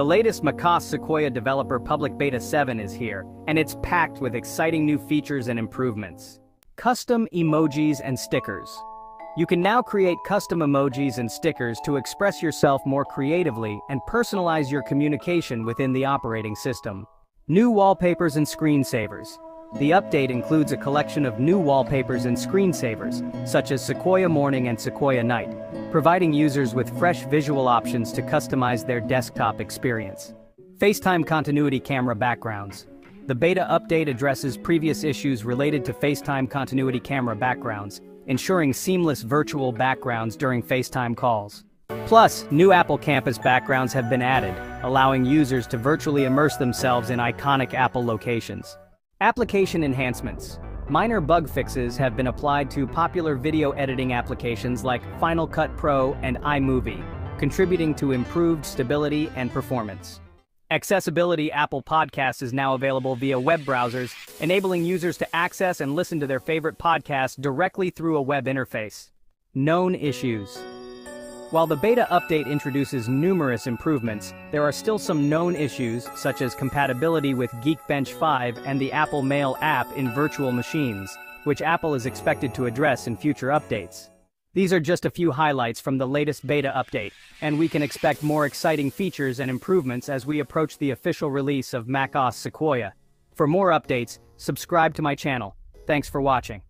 The latest macOS Sequoia Developer Public Beta 7 is here, and it's packed with exciting new features and improvements. Custom emojis and stickers. You can now create custom emojis and stickers to express yourself more creatively and personalize your communication within the operating system. New wallpapers and screensavers. The update includes a collection of new wallpapers and screensavers, such as Sequoia Morning and Sequoia Night, providing users with fresh visual options to customize their desktop experience. FaceTime Continuity Camera Backgrounds. The beta update addresses previous issues related to FaceTime Continuity Camera backgrounds, ensuring seamless virtual backgrounds during FaceTime calls. Plus, new Apple Campus backgrounds have been added, allowing users to virtually immerse themselves in iconic Apple locations. Application enhancements. Minor bug fixes have been applied to popular video editing applications like Final Cut Pro and iMovie, contributing to improved stability and performance. Accessibility Apple Podcasts is now available via web browsers, enabling users to access and listen to their favorite podcasts directly through a web interface. Known issues. While the beta update introduces numerous improvements, there are still some known issues such as compatibility with Geekbench 5 and the Apple Mail app in virtual machines, which Apple is expected to address in future updates. These are just a few highlights from the latest beta update, and we can expect more exciting features and improvements as we approach the official release of macOS Sequoia. For more updates, subscribe to my channel. Thanks for watching.